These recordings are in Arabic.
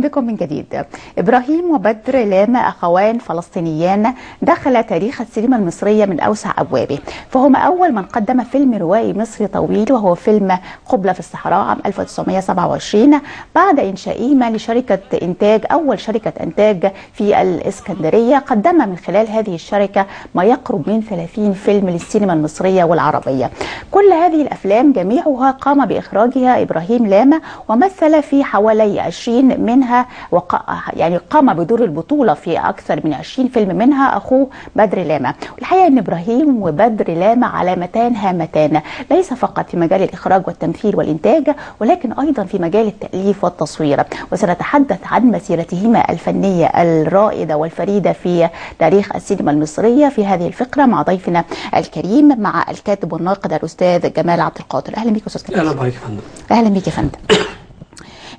بكم من جديد. إبراهيم وبدر لاما أخوان فلسطينيان دخل تاريخ السينما المصرية من أوسع أبوابه فهما أول من قدم فيلم روائي مصري طويل وهو فيلم قبلة في الصحراء عام 1927 بعد إنشائهما لشركة إنتاج أول شركة إنتاج في الإسكندرية. قدم من خلال هذه الشركة ما يقرب من 30 فيلم للسينما المصرية والعربية. كل هذه الأفلام جميعها قام بإخراجها إبراهيم لاما ومثل في حوالي 20 منها وق... يعني قام بدور البطولة في أكثر من 20 فيلم منها أخوه بدر لاما. والحقيقة أن إبراهيم وبدر لاما علامتان هامتان. ليس فقط في مجال الإخراج والتمثيل والإنتاج ولكن أيضا في مجال التأليف والتصوير. وسنتحدث عن مسيرتهما الفنية الرائدة والفريدة في تاريخ السينما المصرية في هذه الفقرة مع ضيفنا الكريم مع الكاتب والناقد الأستاذ جمال عبد القادر. أهلا بك أستاذ أهلا بك يا فندم. أهلا بك يا فندم.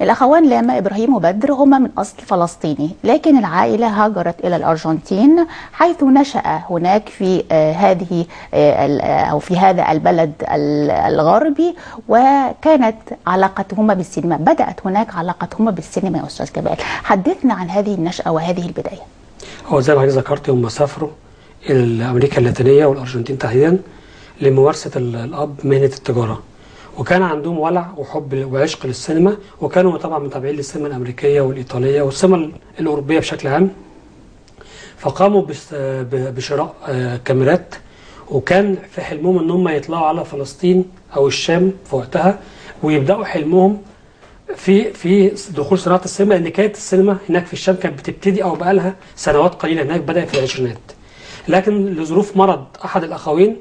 الأخوان لاما إبراهيم وبدر هما من أصل فلسطيني لكن العائلة هاجرت إلى الأرجنتين حيث نشأ هناك في آه هذه آه أو في هذا البلد الغربي وكانت علاقتهما بالسينما بدأت هناك علاقتهما بالسينما يا أستاذ جمال حدثنا عن هذه النشأة وهذه البداية. هو زي ما حضرتك ذكرت هم سافروا إلى أمريكا اللاتينية والأرجنتين تحديدا لممارسة الأب مهنة التجارة. وكان عندهم ولع وحب وعشق للسينما وكانوا طبعا متابعين للسينما الأمريكية والإيطالية والسينما الأوروبية بشكل عام. فقاموا بشراء كاميرات وكان في حلمهم إن هم يطلعوا على فلسطين أو الشام في وقتها ويبدأوا حلمهم في في دخول صناعة السينما لأن كانت السينما هناك في الشام كانت بتبتدي أو بقى لها سنوات قليلة هناك بدأت في العشرينات. لكن لظروف مرض أحد الأخوين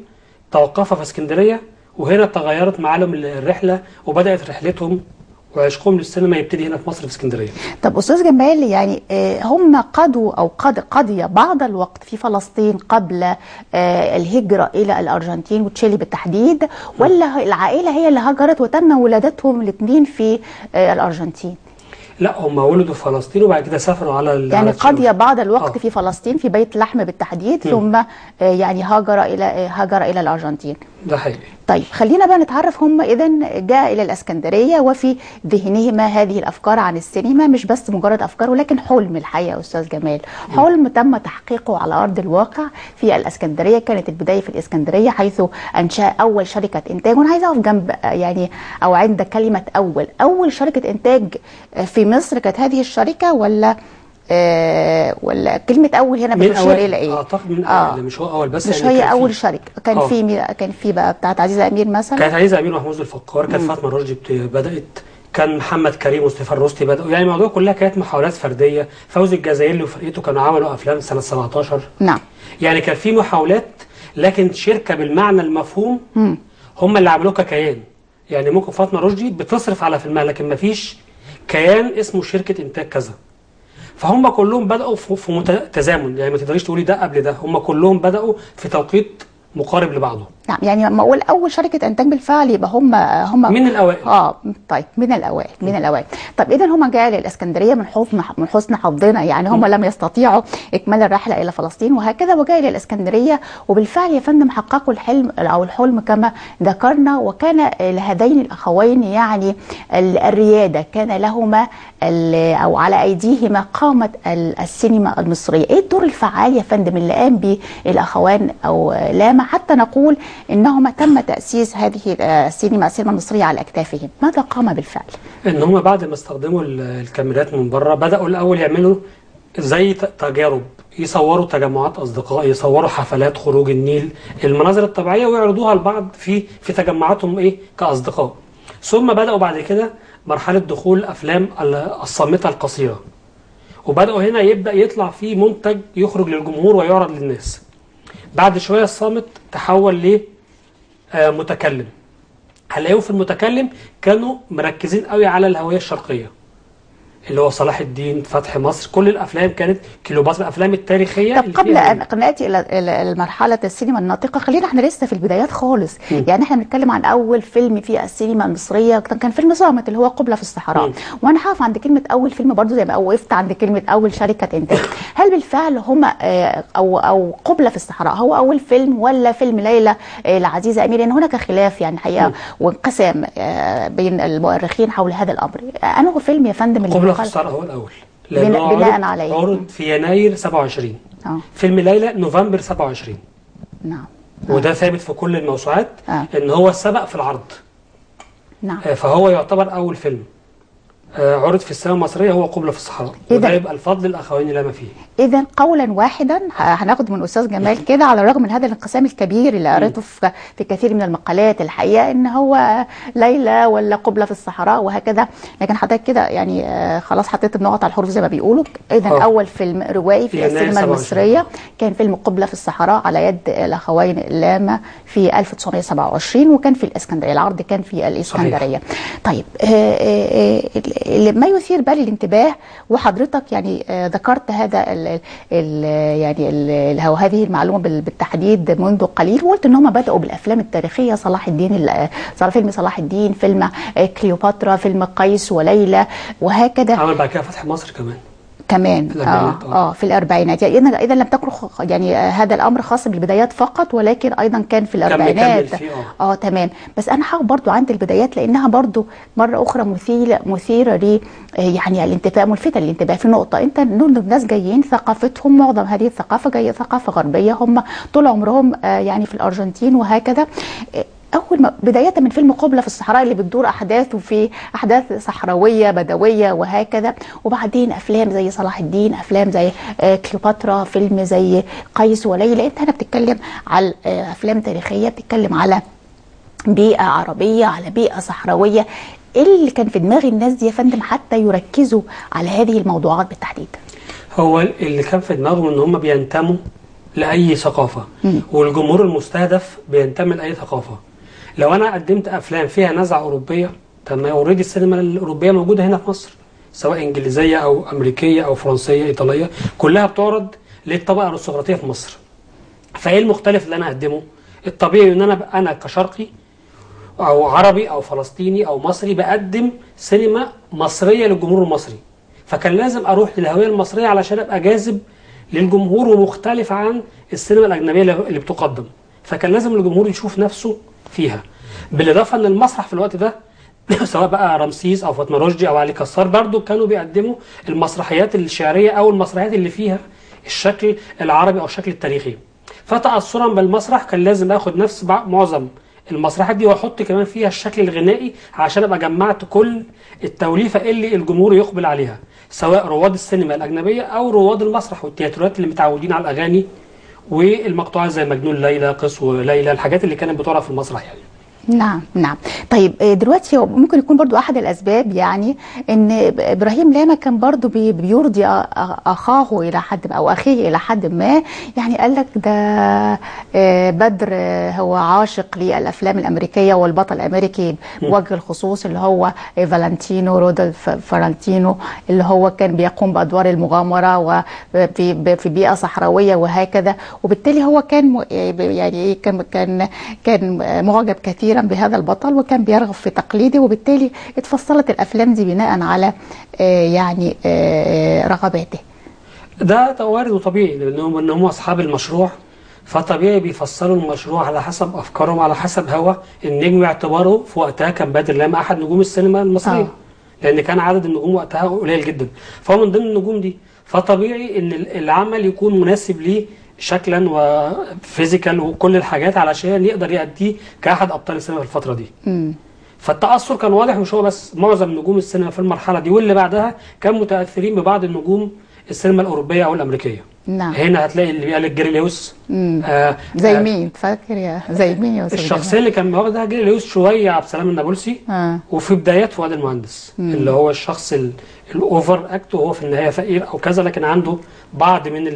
توقف في اسكندرية وهنا تغيرت معالم الرحلة وبدأت رحلتهم وعشقهم للسينما يبتدي هنا في مصر في اسكندرية. طب أستاذ جمال يعني هم قضوا أو قض قضي بعض الوقت في فلسطين قبل الهجرة إلى الأرجنتين وتشيلي بالتحديد ولا العائلة هي اللي هجرت وتم ولادتهم الاثنين في الأرجنتين؟ لا هم ولدوا في فلسطين وبعد كده سافروا على يعني قضي بعض الوقت آه. في فلسطين في بيت لحم بالتحديد م. ثم يعني هاجر إلى هاجر إلى الأرجنتين ده حقيقي طيب خلينا بقى نتعرف هم اذا جاء إلى الإسكندرية وفي ذهنهما هذه الأفكار عن السينما مش بس مجرد أفكار ولكن حلم الحقيقة أستاذ جمال. حلم تم تحقيقه على أرض الواقع في الإسكندرية كانت البداية في الإسكندرية حيث أنشأ أول شركة إنتاج. وأنا عايزة أقف جنب يعني أو عند كلمة أول. أول شركة إنتاج في مصر كانت هذه الشركة ولا آه ولا كلمة أول هنا بتشير إلى إيه؟ أعتقد من آه. مش هو أول بس مش هي أول شركة كان في مي... كان في بقى بتاعت عزيزة أمير مثلا؟ كانت عزيزة أمير ومحمود الفقار كانت فاطمة رشدي بدأت كان محمد كريم وستيفان روستي بدأوا. يعني الموضوع كلها كانت محاولات فردية. فوزي الجزائري وفرقته كانوا عملوا أفلام سنة 17 نعم. يعني كان في محاولات لكن شركة بالمعنى المفهوم. هم اللي عملوه ككيان. يعني ممكن فاطمة رشدي بتصرف على فيلمها لكن ما فيش كيان اسمه شركة إنتاج كذا. فهم كلهم بدأوا في تزامن. يعني ما تقدريش تقولي ده قبل ده. هم كلهم بدأوا في توقيت مقارب لبعضه. نعم يعني لما أقول أول شركة انتاج بالفعل يبقى هم هم من الأوائل. آه طيب من الأوائل من الأوائل. طب اذا هم جاء للإسكندرية من حسن من حسن حظنا يعني هم لم يستطيعوا إكمال الرحلة إلى فلسطين وهكذا وجاء للإسكندرية وبالفعل يا فندم حققوا الحلم أو الحلم كما ذكرنا وكان لهذين الأخوين يعني الريادة كان لهما أو على أيديهما قامه السينما المصرية. إيه الدور الفعال يا فندم اللي قام به الاخوان أو لاما حتى نقول إنهما تم تأسيس هذه السينما السينما المصرية على أكتافهم. ماذا قام بالفعل؟ إن هم بعد ما استخدموا الكاميرات من بره بدأوا الأول يعملوا زي تجارب يصوروا تجمعات أصدقاء يصوروا حفلات خروج النيل المناظر الطبيعية ويعرضوها لبعض في في تجمعاتهم إيه؟ كأصدقاء. ثم بدأوا بعد كده مرحلة دخول أفلام الصامتة القصيرة. وبدأوا هنا يبدأ يطلع فيه منتج يخرج للجمهور ويعرض للناس. بعد شوية الصامت تحول ل متكلم. هنلاقيهم في المتكلم كانوا مركزين قوي على الهوية الشرقية. اللي هو صلاح الدين فتح مصر. كل الأفلام كانت كيلوباترا الأفلام التاريخية طب قبل أن نأتي إلى مرحلة السينما الناطقة خلينا إحنا لسه في البدايات خالص. م. يعني إحنا بنتكلم عن أول فيلم في السينما المصرية كان فيلم صامت اللي هو قبلة في الصحراء. م. وأنا هقف عند كلمة أول فيلم برضو زي ما وقفت عند كلمة أول شركة إنتاج. هل بالفعل هم أو أو قبلة في الصحراء هو أول فيلم ولا فيلم ليلى العزيزة أمير؟ لأن هناك خلاف يعني حقيقة وانقسام بين المؤرخين حول هذا الأمر. أنه فيلم يا فندم قال- الصحراء هو الأول. لأنه بناء عرض- عليه. عرض في يناير 27 آه. فيلم ليلى نوفمبر 27 نعم. وده ثابت في كل الموسوعات آه. إن هو السبق في العرض. نعم. آه، فهو يعتبر أول فيلم. آه، عرض في السينما المصرية هو قبلة في الصحراء وده ده؟ يبقى الفضل الاخوين لما فيه اذا قولا واحدا هناخد من أستاذ جمال كده على الرغم من هذا الانقسام الكبير اللي قريته في في كثير من المقالات الحقيقة إن هو ليلى ولا قبلة في الصحراء وهكذا لكن حضرتك كده يعني آه، خلاص حطيت النقط على الحروف زي ما بيقولوا اذا آه. أول فيلم روائي في السينما 27. المصرية كان فيلم قبلة في الصحراء على يد الأخوين لاما في 1927 وكان في الإسكندرية العرض كان في الإسكندرية طيب آه، آه، آه، اللي ما يثير بالي الانتباه وحضرتك يعني آه، ذكرت هذا ال ال يعني ال هو هذه المعلومة بال- بالتحديد منذ قليل وقلت إن هم بدأوا بالأفلام التاريخية صلاح الدين فيلم صلاح الدين فيلم آه، كليوباترا فيلم قيس وليلى وهكذا. عمل بعد كده فتح مصر كمان. كمان. في آه آه. آه في الأربعينات. يعني اذا اذا لم تكن يعني آه، هذا الأمر خاص بالبدايات فقط ولكن أيضا كان في الأربعينات. آه تمام. بس أنا حاول برضو عند البدايات لأنها برضو مرة أخرى مثيرة مثيرة ل آه، يعني الانتباه ملفتة للانتباه في نقطة. أنت دول الناس جايين ثقافتهم معظم هذه الثقافة جاية ثقافة غربية هم طول عمرهم يعني في الأرجنتين وهكذا. أول ما بداية من فيلم قبلة في الصحراء اللي بتدور أحداثه في أحداث صحراوية بدوية وهكذا. وبعدين أفلام زي صلاح الدين أفلام زي آه، كليوباترا فيلم زي قيس وليلى. انت هنا بتتكلم على آه، أفلام تاريخية بتتكلم على بيئة عربية على بيئة صحراوية. اللي كان في دماغ الناس دي يا فندم حتى يركزوا على هذه الموضوعات بالتحديد. هو اللي كان في دماغهم إن هم بينتموا لأي ثقافة. والجمهور المستهدف بينتمي لأي ثقافة. لو أنا قدمت أفلام فيها نزعة أوروبية طب ما اوريدي السينما الأوروبية موجودة هنا في مصر سواء إنجليزية أو أمريكية أو فرنسية إيطالية كلها بتعرض للطبقة الأرستقراطية في مصر. فإيه المختلف اللي أنا أقدمه؟ الطبيعي إن أنا أنا كشرقي أو عربي أو فلسطيني أو مصري بقدم سينما مصرية للجمهور المصري. فكان لازم أروح للهوية المصرية علشان أبقى جاذب للجمهور ومختلف عن السينما الأجنبية اللي بتقدم. فكان لازم الجمهور يشوف نفسه فيها. بالإضافة إن المسرح في الوقت ده سواء بقى رمسيس أو فاطمة رشدي أو علي كسار برضو كانوا بيقدموا المسرحيات الشعرية أو المسرحيات اللي فيها الشكل العربي أو الشكل التاريخي. فتاثرا بالمسرح كان لازم آخد نفس معظم المسرحيات دي وأحط كمان فيها الشكل الغنائي عشان أبقى جمعت كل التوليفة اللي الجمهور يقبل عليها سواء رواد السينما الأجنبية أو رواد المسرح والتياترات اللي متعودين على الأغاني والمقطوعات زي مجنون ليلى قصو ليلى الحاجات اللي كانت بتعرض في المسرح يعني. نعم نعم. طيب آه، دلوقتي ممكن يكون برضو أحد الأسباب يعني إن إبراهيم لاما كان برضو بي- بيرضي أخاه إلى حد ما أو أخيه إلى حد ما يعني قال لك ده آه، بدر آه، هو عاشق للأفلام الأمريكية والبطل الأمريكي بوجه الخصوص اللي هو فالنتينو رودولف فالنتينو اللي هو كان بيقوم بأدوار المغامرة وفي في بيئة صحراوية وهكذا. وبالتالي هو كان يعني كان كان كان معجب كثيرا بهذا البطل وكان بيرغب في تقليده وبالتالي اتفصلت الأفلام دي بناء على آه، يعني آه، رغباته. ده وارد وطبيعي لانهم إن هم أصحاب المشروع فطبيعي بيفصلوا المشروع على حسب أفكارهم على حسب هوى. النجم باعتباره في وقتها كان بدر لما أحد نجوم السينما المصرية آه. لأن كان عدد النجوم وقتها قليل جدا. فهو من ضمن النجوم دي. فطبيعي إن ال- العمل يكون مناسب ليه شكلا وفيزيكال وكل الحاجات علشان يقدر يأديه كأحد أبطال السينما في الفترة دي. مم. فالتأثر كان واضح مش هو بس معظم نجوم السينما في المرحلة دي واللي بعدها كان متأثرين ببعض النجوم السينما الأوروبية أو الأمريكية. نعم. هنا هتلاقي اللي بيقلد جيري لويس. مم. آه زي آه مين؟ فاكر يا زي مين يا أستاذ الشخصية اللي كان واخدها جيري لويس شوية عبد السلام النابلسي. آه. وفي بدايات فؤاد المهندس اللي هو الشخص ال- ال over act وهو في النهاية فقير أو كذا لكن عنده بعض من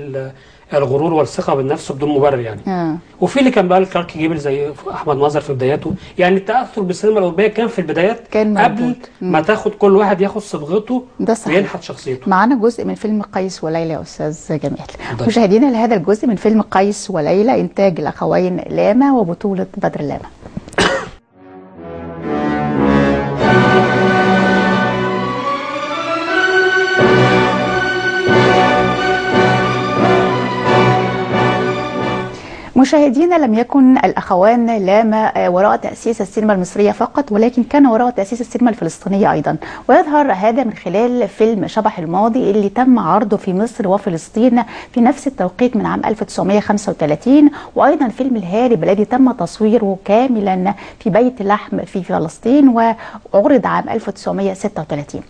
الغرور والثقة بالنفس بدون مبرر يعني. آه. وفي اللي كان بقى الكارك جيبل زي أحمد ناظر في بداياته. يعني التأثر بالسينما الأوروبية كان في البدايات كان قبل. ما تاخد كل واحد ياخد صبغته ده صحيح. وينحت شخصيته. معانا جزء من فيلم قيس وليلى يا أستاذ جمال. مشاهدينا لهذا الجزء من فيلم قيس وليلى إنتاج الاخوين لاما وبطولة بدر لاما مشاهدينا لم يكن الأخوان لاما وراء تأسيس السينما المصرية فقط ولكن كان وراء تأسيس السينما الفلسطينية أيضا. ويظهر هذا من خلال فيلم شبح الماضي اللي تم عرضه في مصر وفلسطين في نفس التوقيت من عام 1935 وأيضا فيلم الهارب الذي تم تصويره كاملا في بيت لحم في فلسطين وعرض عام 1936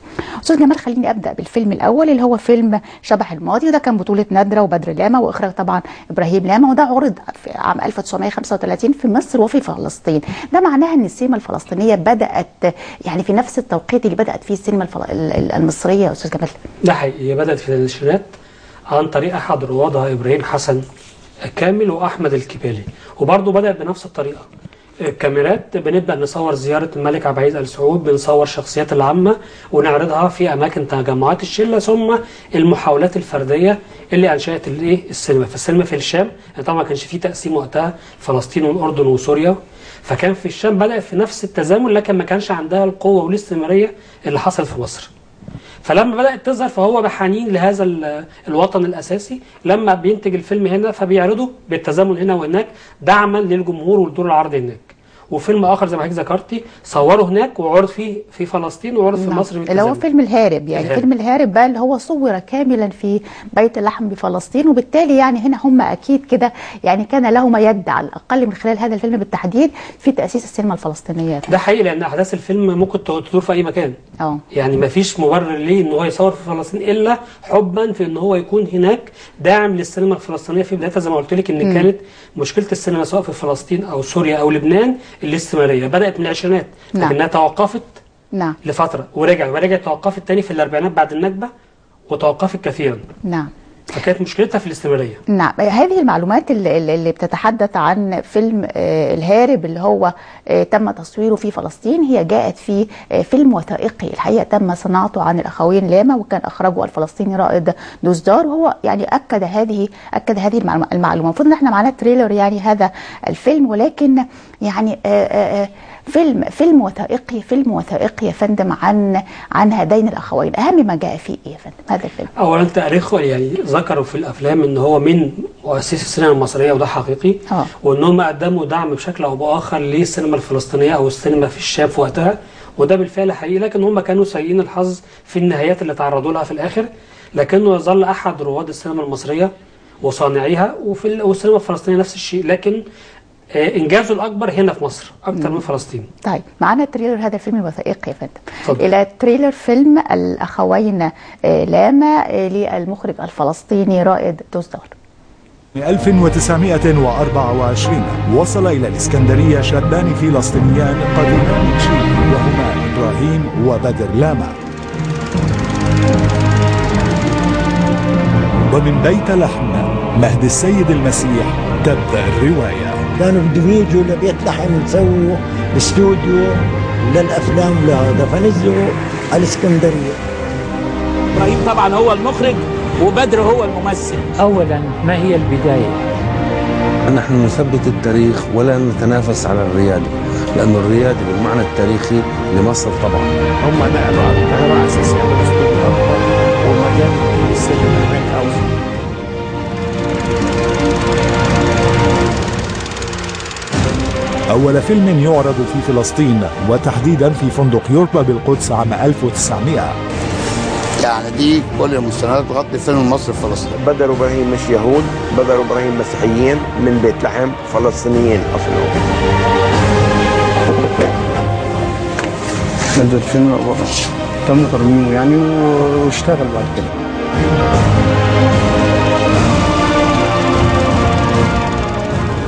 أستاذ جمال خليني أبدأ بالفيلم الأول اللي هو فيلم شبح الماضي وده كان بطولة نادرة وبدر لاما وإخراج طبعا إبراهيم لاما وده عرض في عام 1935 في مصر وفي فلسطين. ده معناها إن السينما الفلسطينية بدأت يعني في نفس التوقيت اللي بدأت فيه السينما الفل... المصرية يا أستاذ جمال. ده حقيقي. هي بدأت في العشرينات عن طريق أحد روادها إبراهيم حسن كامل وأحمد الكبالي. وبرضه بدأت بنفس الطريقة. الكاميرات بنبدأ نصور زيارة الملك عبد العزيز آل سعود بنصور الشخصيات العامة ونعرضها في أماكن تجمعات الشلة ثم المحاولات الفردية اللي أنشأت الايه السينما. فالسينما في الشام طبعا ما كانش فيه تقسيم وقتها فلسطين والأردن وسوريا. فكان في الشام بدات في نفس التزامن لكن ما كانش عندها القوة والاستمرارية اللي حصلت في مصر. فلما بدأت تظهر فهو بحنين لهذا الوطن الأساسي لما بينتج الفيلم هنا فبيعرضه بالتزامن هنا وهناك دعما للجمهور ولدور العرض هناك. وفيلم آخر زي ما حضرتك ذكرتي صوره هناك وعرض فيه في فلسطين وعرض في مصر اللي هو فيلم الهارب يعني الهارب. فيلم الهارب بقى اللي هو صور كاملا في بيت اللحم بفلسطين وبالتالي يعني هنا هم أكيد كده يعني كان لهما يد على الأقل من خلال هذا الفيلم بالتحديد في تأسيس السينما الفلسطينية. ده حقيقي لأن أحداث الفيلم ممكن تدور في أي مكان. آه. يعني ما فيش مبرر ليه إن هو يصور في فلسطين إلا حبا في إن هو يكون هناك داعم للسينما الفلسطينية في بدايتها. زي ما قلت لك إن م. كانت مشكلة السينما سواء في فلسطين أو سوريا أو لبنان الاستمرارية. بدأت من العشرينات نعم. لكنها توقفت نعم. لفترة ورجع ورجعت توقفت تاني في الأربعينات بعد النكبه وتوقفت كثيرا. نعم. فكانت مشكلتها في الاستمرارية؟ نعم هذه المعلومات اللي, اللي بتتحدث عن فيلم آه الهارب اللي هو آه تم تصويره في فلسطين هي جاءت في آه فيلم وثائقي. الحقيقة تم صناعته عن الأخوين لاما وكان أخرجه الفلسطيني رائد دوزدار وهو يعني أكد هذه أكد هذه المعلومة. المفروض إن إحنا معانا تريلر يعني هذا الفيلم ولكن يعني آآ آآ فيلم فيلم وثائقي فيلم وثائقي يا فندم عن عن هذين الأخوين. أهم ما جاء فيه إيه يا فندم؟ هذا الفيلم. اولا تاريخه يعني ذكروا في الأفلام إن هو من مؤسسي السينما المصرية وده حقيقي. آه. وإن هم قدموا دعم بشكل أو بآخر للسينما الفلسطينية أو السينما في الشام في وقتها. وده بالفعل حقيقي. لكن هم كانوا سيئين الحظ في النهايات اللي تعرضوا لها في الآخر. لكنه يظل أحد رواد السينما المصرية وصانعيها وفي والسينما الفلسطينية نفس الشيء. لكن إنجازه الأكبر هنا في مصر أكتر من فلسطين. طيب معانا تريلر هذا الفيلم الوثائقي يا فندم. إلى تريلر فيلم الأخوين لاما للمخرج الفلسطيني رائد دوزدار 1924 وصل إلى الإسكندرية شابان فلسطينيان قديمان تشيلي وهما إبراهيم وبدر لاما. ومن بيت لحم مهد السيد المسيح تبدأ الرواية. كانوا بدهم يجوا لبيت لحم يسووا استوديو للأفلام لهذا فنزلوا على الإسكندرية. إبراهيم طبعا هو المخرج وبدر هو الممثل. اولا ما هي البداية؟ نحن نثبت التاريخ ولا نتنافس على الريادة لأن الريادة بالمعنى التاريخي لمصر طبعا. هم نقلوا على أساس يعملوا استوديو ومجال السينما. أول فيلم يعرض في فلسطين وتحديدا في فندق يوربا بالقدس عام 1900 يعني دي كل المستندات تغطي فيلم مصر في فلسطين. بدر وابراهيم مش يهود بدر وابراهيم مسيحيين من بيت لحم فلسطينيين أصلهم. نزل الفيلم تم ترميمه يعني واشتغل بعد كده.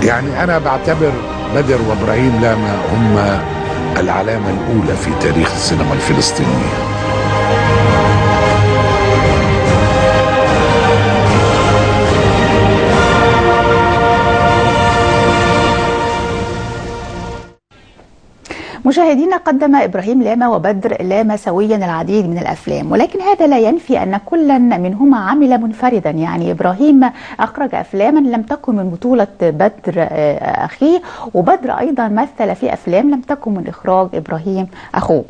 يعني أنا بعتبر بدر وابراهيم لاما هم العلامة الأولى في تاريخ السينما الفلسطينية. مشاهدينا قدم إبراهيم لاما وبدر لاما سويا العديد من الأفلام ولكن هذا لا ينفي أن كلا منهما عمل منفردا. يعني إبراهيم أخرج افلاما لم تكن من بطولة بدر أخيه وبدر أيضا مثل في أفلام لم تكن من إخراج إبراهيم أخوه.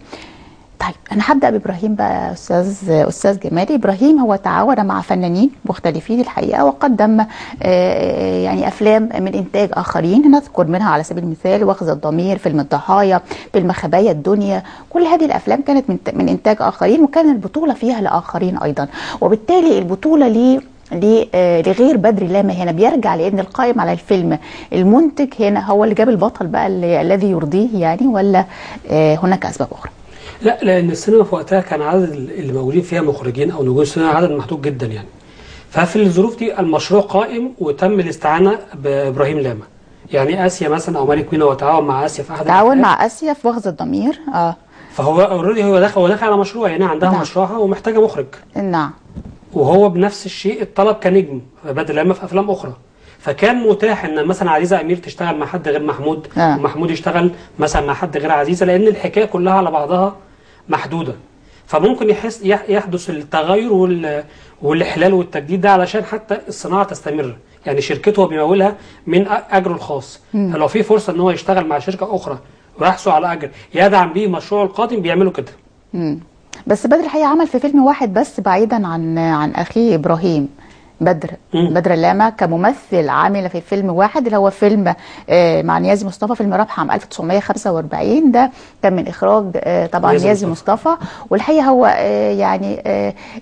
طيب أنا هبدأ بإبراهيم بقى أستاذ أستاذ جمال. إبراهيم هو تعاون مع فنانين مختلفين الحقيقة وقدم آه، يعني أفلام من إنتاج آخرين. نذكر منها على سبيل المثال واخذ الضمير فيلم الضحايا فيلم خبايا الدنيا. كل هذه الأفلام كانت من من إنتاج آخرين وكان البطولة فيها لآخرين أيضا. وبالتالي البطولة ليه آه، لغير بدر لامة هنا بيرجع لأن القائم على الفيلم. المنتج هنا هو اللي جاب البطل بقى الذي يرضيه يعني ولا آه، هناك أسباب أخرى. لا لأن السينما في وقتها كان عدد اللي موجودين فيها مخرجين أو نجوم السينما عدد محدود جدا يعني ففي الظروف دي المشروع قائم وتم الاستعانة بإبراهيم لاما يعني آسيا مثلا أو مالك مينا وتعاون مع آسيا في أحد تعاون. مع آسيا في واخذ الضمير آه فهو اوريدي هو داخل هو داخل على مشروع يعني عندها نعم. مشروعها ومحتاجة مخرج نعم وهو بنفس الشيء الطلب كنجم بدل لما في أفلام أخرى فكان متاح إن مثلا عزيزة أمير تشتغل مع حد غير محمود آه. ومحمود يشتغل مثلا مع حد غير عزيزة لأن الحكاية كلها على بعضها محدودة. فممكن يحس يح- يحدث التغير وال والإحلال والتجديد ده علشان حتى الصناعة تستمر. يعني شركته هو بيمولها من أجره الخاص. فلو في فرصة إن هو يشتغل مع شركة أخرى ويحصل على أجر يدعم به مشروعه القادم بيعملوا كده. مم. بس بدر الحقيقة عمل في فيلم واحد بس بعيدا عن عن أخيه إبراهيم. بدر. مم. بدر لاما كممثل عامل في فيلم واحد اللي هو فيلم آه، مع نيازي مصطفى فيلم رابحه عام 1945 ده كان من إخراج آه، طبعا نيازي مصطفى. والحقيقة هو آه، يعني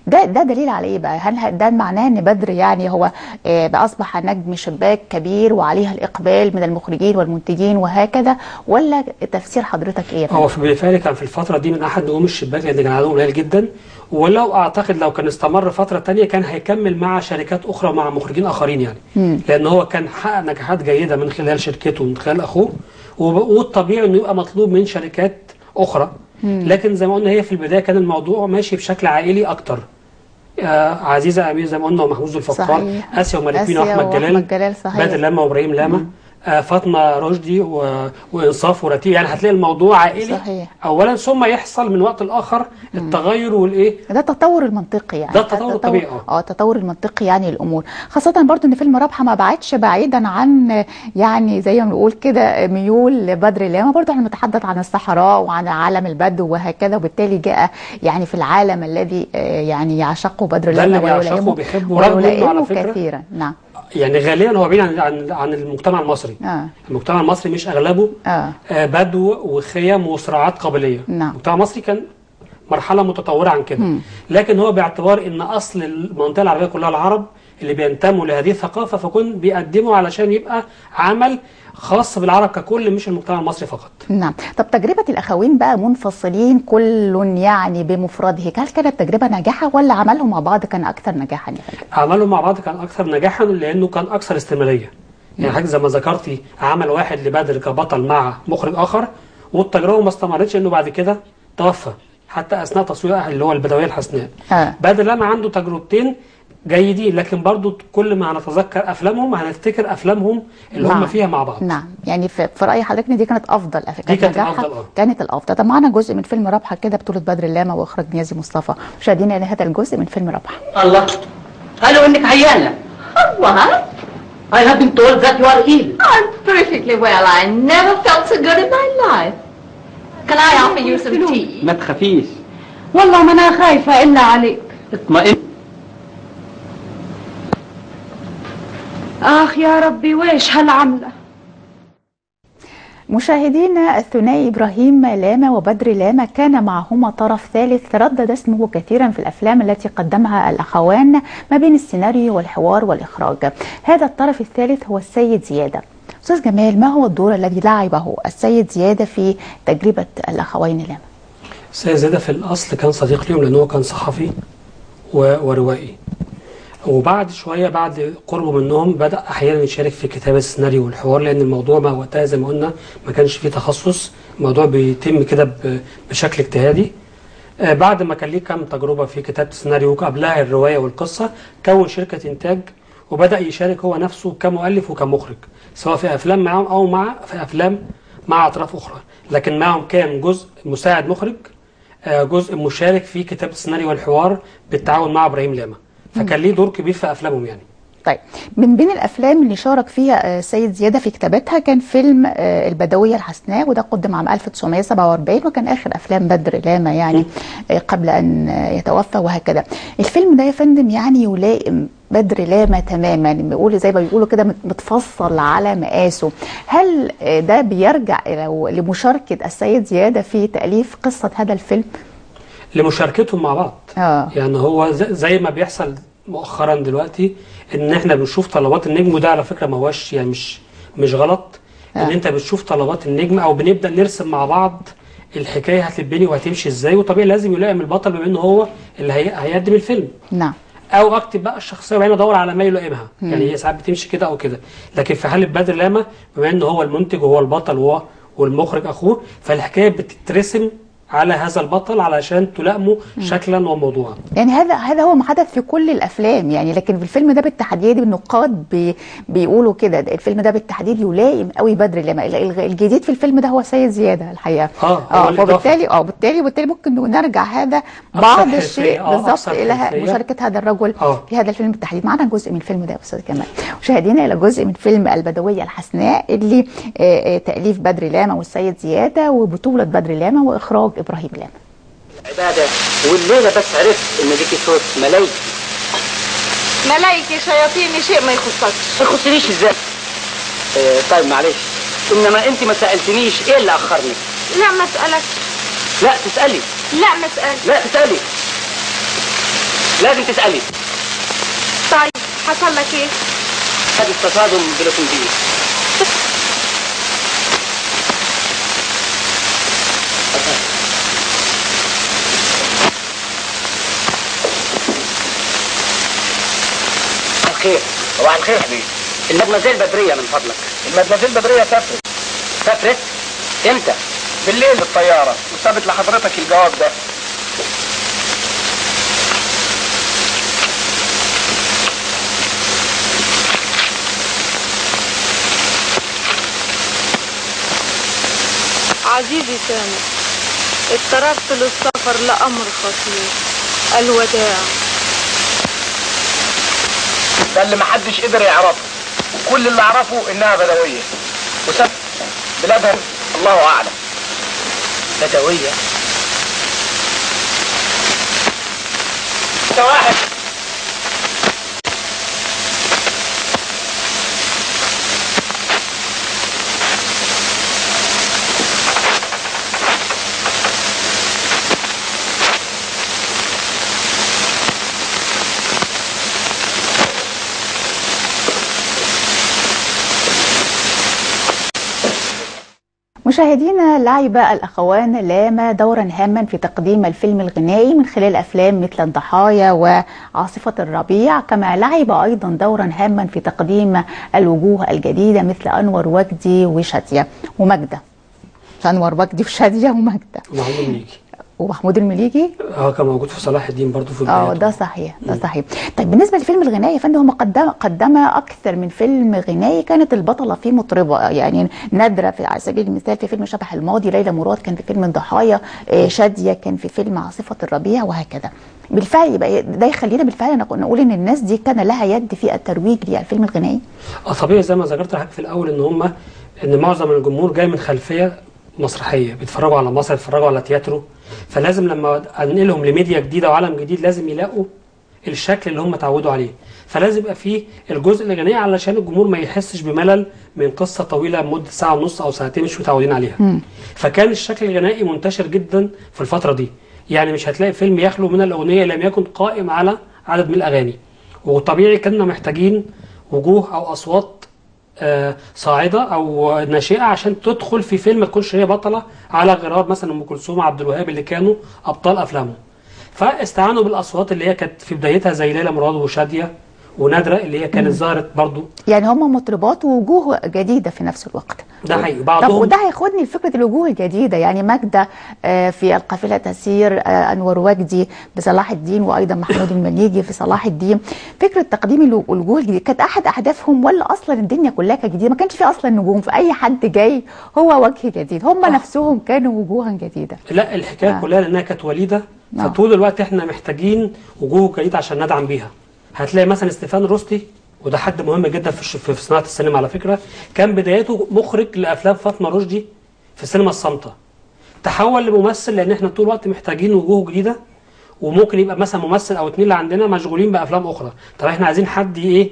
ده ده دليل على إيه بقى؟ هل ده معناه إن بدر يعني هو بقى اصبح نجم شباك كبير وعليها الإقبال من المخرجين والمنتجين وهكذا؟ ولا تفسير حضرتك إيه؟ هو في بالفعل كان في الفترة دي من أحد نجوم الشباك لأن كان عددهم قليل جدا. ولو أعتقد لو كان استمر فترة تانية كان هيكمل مع شركات أخرى مع مخرجين آخرين يعني. مم. لأن هو كان حقق نجاحات جيدة من خلال شركته ومن خلال أخوه. وب- والطبيعي إنه يبقى مطلوب من شركات أخرى. مم. لكن زي ما قلنا هي في البداية كان الموضوع ماشي بشكل عائلي أكتر. آه عزيزة أمير زي ما قلنا ومحمود الفقار ومالكين آسيا وأحمد جلال جلال بدر لما وإبراهيم لاما آه فاطمة رشدي و... وإنصاف ورتيب. يعني هتلاقي الموضوع عائلي صحيح. اولا ثم يحصل من وقت لاخر التغير والإيه؟ ده التطور المنطقي يعني. ده التطور الطبيعي، آه. آه التطور المنطقي يعني الأمور. خاصة برضو إن فيلم رابحة ما بعدش بعيدا عن يعني زي ما بنقول كده ميول لبدر لاما برضو إحنا بنتحدث عن الصحراء وعن عالم البدو وهكذا وبالتالي جاء يعني في العالم الذي آه، يعني يعشقه بدر بيعشقه ويلائمه وبيحبه رغم على فكرة كثيرا. نعم. يعني غالبا هو بعيد عن عن, عن المجتمع المصري. آه. المجتمع المصري مش أغلبه آه. آه بدو وخيم وصراعات قبلية. نعم. المجتمع المصري كان مرحلة متطورة عن كده. مم. لكن هو باعتبار إن أصل المنطقة العربية كلها العرب اللي بينتموا لهذه الثقافة فكون بيقدموا علشان يبقى عمل خاص بالعرب ككل مش المجتمع المصري فقط. نعم. طب تجربة الأخوين بقى منفصلين كل يعني بمفرده هل كانت تجربة ناجحة ولا عملهم مع بعض كان أكثر نجاحا؟ عملهم مع بعض كان أكثر نجاحا لأنه كان أكثر استمرارية. يعني حاجة زي ما ذكرتي عمل واحد لبدر كبطل مع مخرج آخر والتجربة ما استمرتش إنه بعد كده توفى. حتى أثناء تصوير اللي هو البدوية الحسناء. آه. بدر لما عنده تجربتين جيدين لكن برضو كل ما هنتذكر أفلامهم هنفتكر أفلامهم اللي هم نعم. فيها مع بعض نعم يعني في, في رأي حضرتك دي كانت أفضل أف- دي كانت الأفضل، آه. كانت الأفضل طب معانا جزء من فيلم رابحة كده بطولة بدر اللامة وإخراج نيازي مصطفى مشاهدينا لهذا الجزء من فيلم رابحة الله قالوا إنك عيانة What? I have been told that you are ill. I'm perfectly well. I never felt so good in my life. Can I offer you some tea? ما تخافيش والله ما أنا خايفة إلا عليك. اطمئن آخ يا ربي ويش هالعملة؟ مشاهدينا الثنائي إبراهيم لاما وبدر لاما كان معهما طرف ثالث تردد اسمه كثيرا في الأفلام التي قدمها الأخوان ما بين السيناريو والحوار والإخراج. هذا الطرف الثالث هو السيد زيادة. أستاذ جمال ما هو الدور الذي لعبه السيد زيادة في تجربة الأخوين لاما؟ سيد زيادة في الأصل كان صديق ليهم لأنه كان صحفي و- وروائي. وبعد شوية بعد قربه منهم بدأ أحيانا يشارك في كتابة السيناريو والحوار لأن الموضوع ما وقتها زي ما قلنا ما كانش فيه تخصص. الموضوع بيتم كده بشكل اجتهادي. آه، بعد ما كان ليه كام تجربة في كتابة السيناريو قبلها الرواية والقصة كون شركة إنتاج وبدأ يشارك هو نفسه كمؤلف وكمخرج سواء في أفلام معهم أو مع في أفلام مع أطراف أخرى. لكن معهم كان جزء مساعد مخرج آه، جزء مشارك في كتابة السيناريو والحوار بالتعاون مع إبراهيم لاما فكان ليه دور كبير في أفلامهم يعني. طيب من بين الأفلام اللي شارك فيها آه، سيد زيادة في كتابتها كان فيلم آه، البدوية الحسناء وده قدم عام 1947 وكان آخر أفلام بدر لاما يعني آه، قبل أن يتوفى وهكذا. الفيلم ده يا فندم يعني يلائم بدر لاما تماما بيقول زي ما بيقولوا كده مت- متفصل على مقاسه. هل ده بيرجع لمشاركة السيد زيادة في تأليف قصة هذا الفيلم؟ لمشاركتهم مع بعض. آه. يعني هو زي, ما بيحصل مؤخرا دلوقتي إن إحنا بنشوف طلبات النجم وده على فكرة ما هوش يعني مش مش غلط إن آه. أنت بتشوف طلبات النجم أو بنبدأ نرسم مع بعض الحكاية هتتبني وهتمشي إزاي وطبيعي لازم يلائم البطل بما إنه هو اللي هي... هيقدم الفيلم. نعم. أو أكتب بقى الشخصية وبعدين ادور على ما يلائمها. يعني هي ساعات بتمشي كده أو كده. لكن في حاله بدر لاما بما إنه هو المنتج وهو البطل وهو والمخرج أخوه فالحكاية بتترسم على هذا البطل علشان تلائمه شكلا وموضوعا يعني هذا هذا هو ما حدث في كل الأفلام يعني لكن في الفيلم ده بالتحديد النقاد بي بيقولوا كده ده الفيلم ده بالتحديد يلائم قوي بدر لما ال- ال- الجديد في الفيلم ده هو سيد زيادة الحقيقة آه هو آه. وبالتالي آه بالتالي وبالتالي ممكن نرجع هذا بعض الشيء آه، بالظبط أكثر إلى. مشاركة هذا الرجل آه. في هذا الفيلم بالتحديد معنا جزء من الفيلم ده يا أستاذ كمال مشاهدينا إلى جزء من فيلم البدوية الحسناء اللي آه، آه، تأليف بدر لاما والسيد زيادة وبطولة بدر لاما وإخراج إبراهيم لاما عبادة والليلة بس عرفت إن ليكي صوت ملايكي ملايكي شياطيني شيء ما يخصكش ما يخصنيش إزاي؟ آه طيب معلش. إنما أنت ما سألتنيش إيه اللي أخرني؟ لا ما اسألك لا تسألي. لا ما اسألك لا تسألي. لازم تسألي. طيب حصل لك إيه؟ هذا التصادم بالاوتوموبيل الخير صباح الخير حبيبي. المدمزيل بدرية من فضلك. المدمزيل بدرية سافرت سافرت؟ إمتى؟ بالليل بالطيارة. وسابت لحضرتك الجواب ده. عزيزي سامي اضطررت للسفر لأمر خطير الوداع. ده اللي محدش قدر يعرفه. كل اللي اعرفه إنها بدويه وسافرت بلادها الله أعلم. بدويه انت واحد. مشاهدينا لعب الأخوان لاما دورا هاما في تقديم الفيلم الغنائي من خلال أفلام مثل الضحايا وعاصفة الربيع كما لعب أيضا دورا هاما في تقديم الوجوه الجديدة مثل أنور وجدي وشادية ومجدة. أنور وجدي وشادية ومجدة. ومحمود المليجي؟ آه كان موجود في صلاح الدين برضه في آه ده صحيح ده صحيح. طيب بالنسبة للفيلم الغنائي يا فندم هم قدم قدم أكثر من فيلم غنائي كانت البطلة فيه مطربة يعني نادرة في على سبيل المثال في فيلم شبح الماضي ليلى مراد كان في فيلم الضحايا آه، شادية كان في فيلم عاصفة الربيع وهكذا. بالفعل يبقى ده يخلينا بالفعل نق- نقول إن الناس دي كان لها يد في الترويج للفيلم الغنائي. آه طبيعي زي ما ذكرت لحضرتك في الأول إن هم إن معظم الجمهور جاي من خلفية مسرحية بيتفرجوا على مسرح بيتفرجوا على تياترو. فلازم لما انقلهم لميديا جديدة وعالم جديد لازم يلاقوا الشكل اللي هم اتعودوا عليه. فلازم يبقى فيه الجزء الغنائي علشان الجمهور ما يحسش بملل من قصة طويلة مده ساعة ونص أو ساعتين مش متعودين عليها. فكان الشكل الغنائي منتشر جدا في الفترة دي. يعني مش هتلاقي فيلم يخلو من الأغنية لم يكن قائم على عدد من الأغاني. وطبيعي كنا محتاجين وجوه أو أصوات صاعدة أو ناشئة عشان تدخل في فيلم ما تكونش هي بطلة على غرار مثلا أم كلثوم عبد الوهاب اللي كانوا أبطال أفلامهم. فاستعانوا بالأصوات اللي هي كانت في بدايتها زي ليلى مراد وشادية. ونادرة اللي هي كانت. ظهرت برضو. يعني هم مطربات ووجوه جديدة في نفس الوقت. ده حقيقي. طب بعضهم وده هياخدني لفكرة الوجوه الجديدة. يعني ماجدة آه، في القافلة تسير آه، أنور وجدي بصلاح الدين وأيضا محمود المليجي في صلاح الدين. فكرة تقديم الو- الوجوه الجديدة كانت أحد أهدافهم ولا أصلا الدنيا كلها كانت جديدة؟ ما كانش في أصلا نجوم. فاي حد جاي هو وجه جديد. هم نفسهم كانوا وجوها جديدة. لا الحكاية آه. كلها لأنها كانت وليدة. آه. فطول الوقت إحنا محتاجين وجوه جديدة عشان ندعم بيها. هتلاقي مثلا ستيفان روستي وده حد مهم جدا في في صناعة السينما على فكرة كان بدايته مخرج لأفلام فاطمة رشدي في السينما الصامتة. تحول لممثل لأن إحنا طول الوقت محتاجين وجوه جديدة وممكن يبقى مثلا ممثل أو اتنين اللي عندنا مشغولين بأفلام أخرى. طب إحنا عايزين حد إيه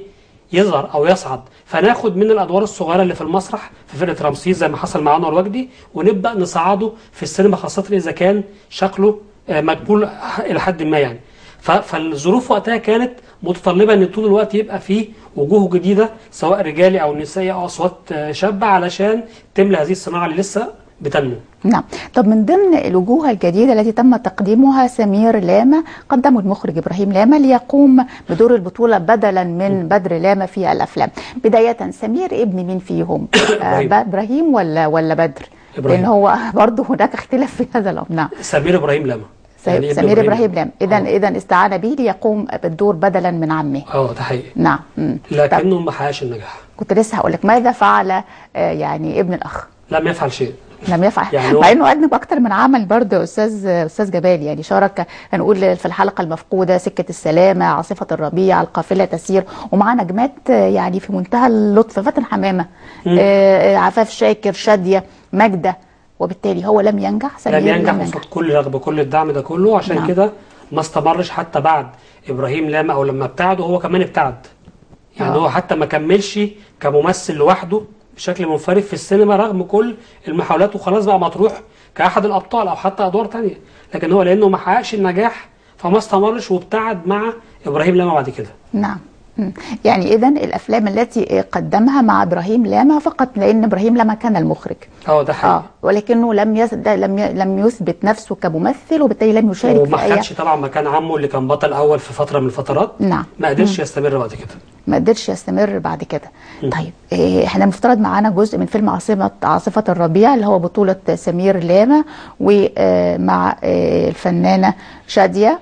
يظهر أو يصعد. فناخد من الأدوار الصغيرة اللي في المسرح في فرقة رمسيس زي ما حصل مع أنور وجدي ونبدأ نصعده في السينما خاصة إذا كان شكله آه، مقبول إلى حد ما يعني. فالظروف وقتها كانت متطلبة إن طول الوقت يبقى فيه وجوه جديدة سواء رجالي أو نسائي أو أصوات شابة علشان تملى هذه الصناعة اللي لسه بتنمو. نعم. طب من ضمن الوجوه الجديدة التي تم تقديمها سمير لاما قدمه المخرج إبراهيم لاما ليقوم بدور البطولة بدلا من بدر لاما في الأفلام. بداية سمير ابن مين فيهم؟ آه، إبراهيم. إبراهيم ولا ولا بدر؟ إبراهيم. لأن هو برضه هناك اختلاف في هذا الأمر. نعم. سمير إبراهيم لما يعني ابن سمير إبراهيم لاما إذا إذا استعان به ليقوم بالدور بدلا من عمه. آه ده حقيقي. نعم. مم. لكنه ما حققش النجاح. كنت لسه هقول لك ماذا فعل آه، يعني ابن الأخ؟ لم يفعل شيء. لم يفعل. يعني مع إنه قدم أكتر من عمل برضه أستاذ أستاذ جبال. يعني شارك هنقول في الحلقة المفقودة سكة السلامة عاصفة الربيع القافلة تسير ومع نجمات يعني في منتهى اللطف فاتن حمامة مم. آه، عفاف شاكر شادية ماجدة. وبالتالي هو لم ينجح سمير لم ينجح قصاد كل رغبه كل الدعم ده كله عشان نعم. كده ما استمرش حتى بعد إبراهيم لاما أو لما ابتعد هو كمان ابتعد يعني آه. هو حتى ما كملش كممثل لوحده بشكل منفرد في السينما رغم كل المحاولات وخلاص بقى مطروح كأحد الأبطال أو حتى أدوار تانية لكن هو لأنه ما حققش النجاح فما استمرش وابتعد مع إبراهيم لاما بعد كده نعم. يعني اذا الأفلام التي قدمها مع إبراهيم لاما فقط لأن إبراهيم لاما كان المخرج. أه ده حقيقي. آه ولكنه لم. ده لم. لم يثبت نفسه كممثل وبالتالي لم يشارك وما في اي خدش طبعا مكان عمه اللي كان بطل أول في فترة من الفترات؟ نعم. ما قدرش. يستمر بعد كده. ما قدرش يستمر بعد كده. طيب إيه، إحنا مفترض معانا جزء من فيلم عاصمة عاصفة الربيع اللي هو بطولة سمير لاما ومع الفنانة شادية.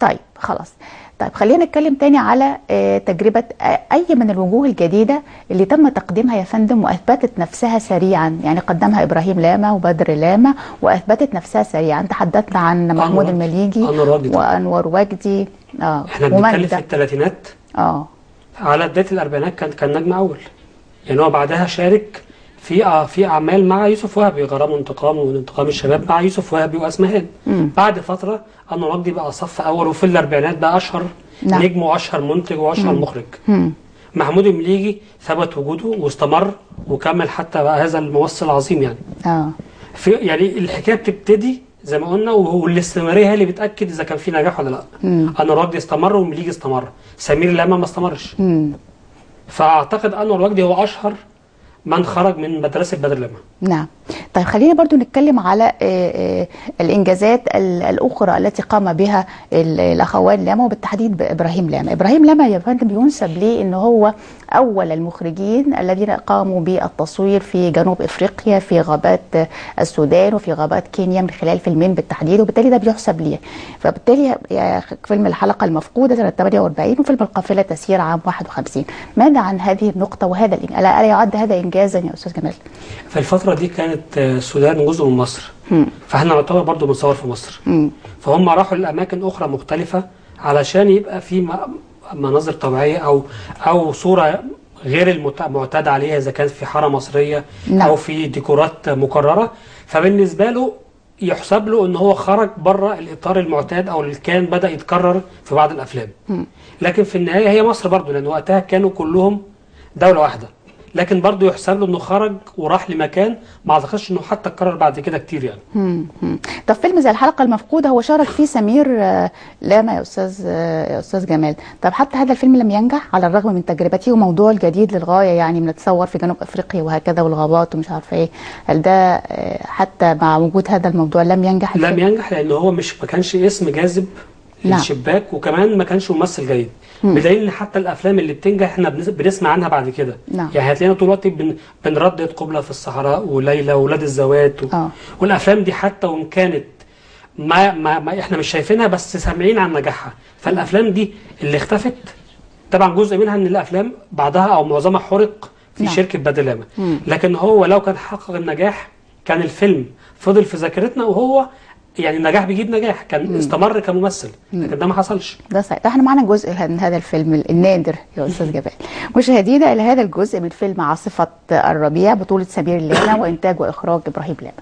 طيب خلاص. طيب خلينا نتكلم تاني على آه، تجربة آه، أي من الوجوه الجديدة اللي تم تقديمها يا فندم وأثبتت نفسها سريعا. يعني قدمها إبراهيم لاما وبدر لاما وأثبتت نفسها سريعا. تحدثنا عن محمود. المليجي. وأنور وجدي. آه إحنا بنتكلم في الثلاثينات. آه. على بداية الأربعينات كان كان نجم أول. يعني هو بعدها شارك في في أعمال مع يوسف وهبي غرام وانتقام وانتقام الشباب مع يوسف وهبي وأسمهان. بعد فترة انور وجدي بقى صف أول وفي الأربعينات بقى أشهر نعم. نجم وأشهر منتج وأشهر مم. مخرج مم. محمود المليجي ثبت وجوده واستمر وكمل حتى بقى هذا الممثل العظيم يعني آه في يعني الحكاية بتبتدي زي ما قلنا والاستمرارية هي اللي بتأكد إذا كان في نجاح ولا لأ مم. انور وجدي استمر والمليجي استمر سمير لاما ما استمرش مم. فأعتقد انور وجدي هو أشهر من خرج من مدرسة بدر لما. نعم. طيب خلينا برضو نتكلم على آه، آه، الإنجازات ال- الأخرى التي قام بها ال- الأخوان لاما وبالتحديد بإبراهيم لاما. إبراهيم لاما يا فندم ينسب ليه أنه هو أول المخرجين الذين قاموا بالتصوير في جنوب إفريقيا في غابات آه، السودان وفي غابات كينيا من خلال فيلمين بالتحديد وبالتالي ده بيحسب ليه. فبالتالي يا فيلم الحلقة المفقودة سنة 48 وفيلم القافلة تسير عام 51 ماذا عن هذه النقطة وهذا ألا يعد هذا إنجازا يا أستاذ جمال؟ في الفترة دي كانت السودان جزء من مصر مم. فإحنا نعتبر برضو بنصور في مصر مم. فهم راحوا لأماكن أخرى مختلفة علشان يبقى في م- مناظر طبيعية أو أو صورة غير المعتاد عليها إذا كانت في حارة مصرية نعم. أو في ديكورات مكررة فبالنسبة له يحسب له إن هو خرج بره الإطار المعتاد أو اللي كان بدأ يتكرر في بعض الأفلام مم. لكن في النهاية هي مصر برضو لأن وقتها كانوا كلهم دولة واحدة لكن برضو يحسب له انه خرج وراح لمكان ما اعتقدش انه حتى اتكرر بعد كده كتير يعني مم. مم. طب فيلم زي الحلقة المفقودة هو شارك فيه سمير آه، لاما يا أستاذ آه، يا أستاذ جمال طب حتى هذا الفيلم لم ينجح على الرغم من تجربته وموضوع جديد للغاية يعني بنتصور في جنوب أفريقيا وهكذا والغابات ومش عارفة إيه هل ده آه، حتى مع وجود هذا الموضوع لم ينجح لم؟ ينجح لأن هو مش ما كانش اسم جاذب نعم. للشباك وكمان ما كانش ممثل جيد. بدليل إن حتى الأفلام اللي بتنجح إحنا بنس- بنسمع عنها بعد كده نعم. يعني هتلاقينا طول الوقت بن... بنردد قبلة في الصحراء وليلى وولاد الزوات و... آه. والأفلام دي حتى وإن كانت ما, ما, ما إحنا مش شايفينها بس سامعين عن نجاحها فالأفلام دي اللي اختفت طبعا جزء منها إن الأفلام بعدها أو معظمها حرق في نعم. شركة بدلامه. لكن هو لو كان حقق النجاح كان الفيلم فضل في ذاكرتنا وهو يعني النجاح بيجيب نجاح. كان استمر كممثل لكن ده ما حصلش. ده صحيح. ده إحنا معانا جزء من هذا الفيلم النادر يا أستاذ جمال مشاهدينا إلى هذا الجزء من فيلم عاصفة الربيع بطولة سمير لانا وإنتاج وإخراج إبراهيم لانا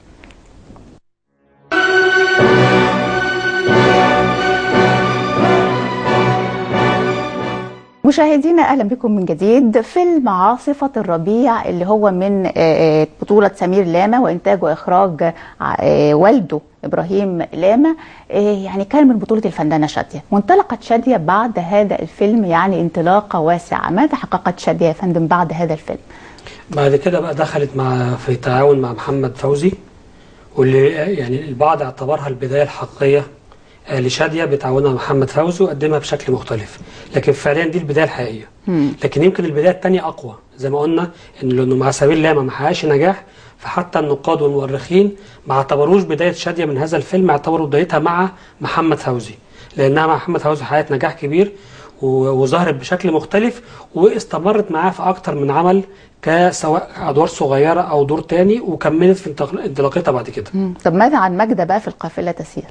مشاهدينا أهلا بكم من جديد فيلم عاصفه الربيع اللي هو من آه، آه، بطولة سمير لاما وانتاج واخراج آه، والده إبراهيم لاما. يعني كان من بطولة الفنانة شادية. وانطلقت شادية بعد هذا الفيلم يعني انطلاقة واسعة. ماذا حققت شادية يا فندم بعد هذا الفيلم؟ بعد كده بقى دخلت مع في تعاون مع محمد فوزي واللي يعني البعض اعتبرها البداية الحقيقية لشادية بتعاونها محمد فوزي وقدمها بشكل مختلف. لكن فعليا دي البداية الحقيقية. لكن يمكن البداية الثانية أقوى. زي ما قلنا إن لأنه مع سبيل لاما ما حققش نجاح فحتى النقاد والمؤرخين ما اعتبروش بداية شادية من هذا الفيلم اعتبروا بدايتها مع محمد فوزي. لأنها مع محمد فوزي حققت نجاح كبير وظهرت بشكل مختلف واستمرت معاه في أكتر من عمل كسواء أدوار صغيرة أو دور تاني وكملت في انطلاق- انطلاقتها بعد كده. طب ماذا عن ماجدة بقى في القافلة تسير؟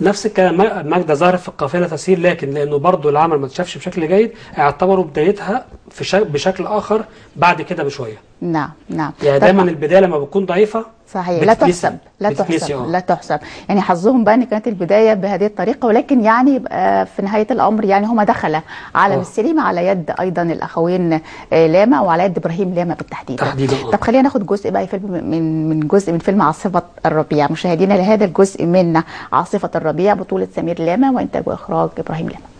نفس الكلام ماجدة ظهرت في القافلة تسير لكن لأنه برضو العمل ما اتشافش بشكل جيد اعتبروا بدايتها في شك بشكل آخر بعد كده بشوية. نعم نعم يعني دايما البداية لما بتكون ضعيفة صحيح لا تحسب لا تحسب آه. لا تحسب يعني حظهم بقى إن كانت البداية بهذه الطريقة ولكن يعني يبقى في نهاية الأمر يعني هما دخل عالم آه. السينما على يد أيضا الأخوين آه، لاما وعلى يد إبراهيم لاما بالتحديد تحديدا آه. طب خلينا ناخد جزء بقى فيلم من من جزء من فيلم عاصفة الربيع مشاهدينا لهذا الجزء من عاصفة الربيع بطولة سمير لاما وإنتاج وإخراج إبراهيم لاما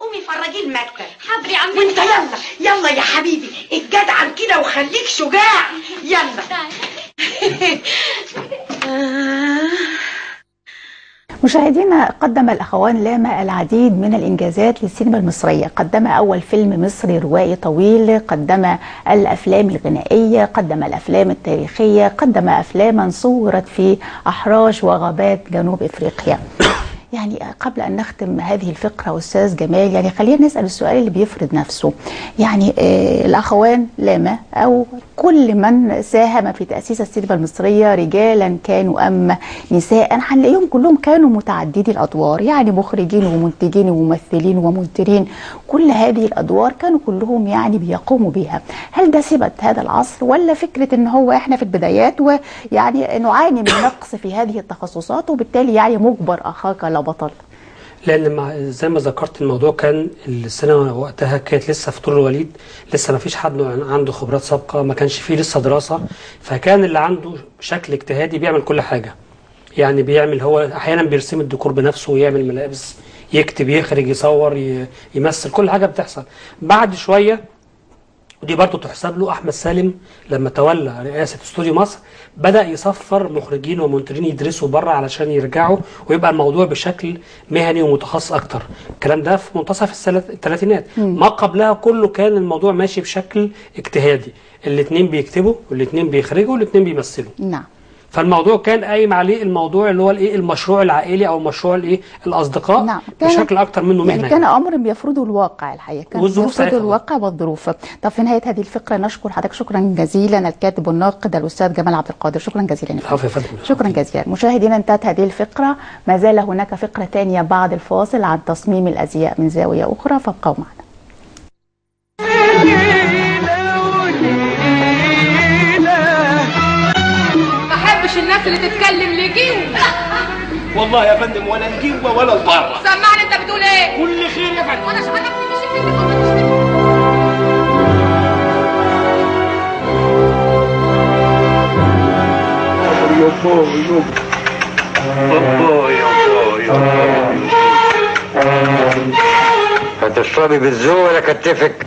قومي فرجي المكتب. حاضر يا عمتي. وانت يلا يلا يا حبيبي اتجدعن كده وخليك شجاع. يلا. مشاهدينا قدم الأخوان لاما العديد من الإنجازات للسينما المصرية. قدم أول فيلم مصري روائي طويل قدم الأفلام الغنائية قدم الأفلام التاريخية قدم أفلاما صورت في أحراش وغابات جنوب إفريقيا. يعني قبل أن نختم هذه الفقرة أستاذ جمال يعني خلينا نسأل السؤال اللي بيفرض نفسه. يعني آه الأخوان لاما أو كل من ساهم في تأسيس السينما المصرية رجالا كانوا أم نساء هنلاقيهم كلهم كانوا متعددي الأدوار يعني مخرجين ومنتجين وممثلين ومنترين. كل هذه الأدوار كانوا كلهم يعني بيقوموا بها هل ده ثبت هذا العصر ولا فكرة إن هو إحنا في البدايات ويعني نعاني من نقص في هذه التخصصات وبالتالي يعني مجبر أخاك بطل. لأن مع زي ما ذكرت الموضوع كان السينما وقتها كانت لسه في طول الوليد لسه ما فيش حد عنده خبرات سابقة ما كانش فيه لسه دراسة فكان اللي عنده شكل اجتهادي بيعمل كل حاجة. يعني بيعمل هو أحيانا بيرسم الديكور بنفسه ويعمل ملابس يكتب يخرج يصور يمثل كل حاجة بتحصل. بعد شوية ودي برضه تحسب له أحمد سالم لما تولى رئاسة استوديو مصر بدأ يصفر مخرجين ومنتجين يدرسوا بره علشان يرجعوا ويبقى الموضوع بشكل مهني ومتخصص أكتر. الكلام ده في منتصف الثلاثينات. ما قبلها كله كان الموضوع ماشي بشكل اجتهادي. الاثنين بيكتبوا والاثنين بيخرجوا والاثنين بيمثلوا. نعم. فالموضوع كان قايم عليه الموضوع اللي هو الإيه المشروع العائلي أو مشروع الإيه الأصدقاء نعم. بشكل أكتر منه مهنة. يعني كان أمر بيفرضه الواقع الحقيقة. كان بيفرضه. الواقع والظروف. طب في نهاية هذه الفقرة نشكر حضرتك. شكرا جزيلا الكاتب والناقد الأستاذ جمال عبد القادر. شكرا جزيلا. العفو يا فندم. شكرا جزيلا. مشاهدينا انتهت هذه الفقرة. ما زال هناك فقرة ثانية بعد الفاصل عن تصميم الأزياء من زاوية أخرى. فابقوا معنا. الناس اللي تتكلم لجيو والله يا فندم ولا الجوه ولا البرة. سمعني انت بتقول إيه؟ كل خير يا فندم. وأنا شغلتني مش انت هتشربي بالذوق ولا كتفك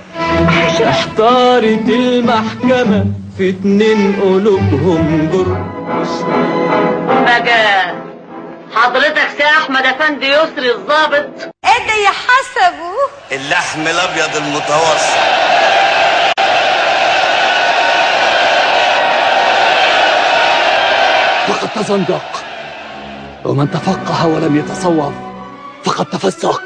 احتارت المحكمة في اتنين قلوبهم جر. بقى حضرتك سي أحمد أفندي يسري الضابط. ادي حسبه اللحم الأبيض المتوسط. فقد تزندق. ومن تفقه ولم يتصوف فقد تفسق.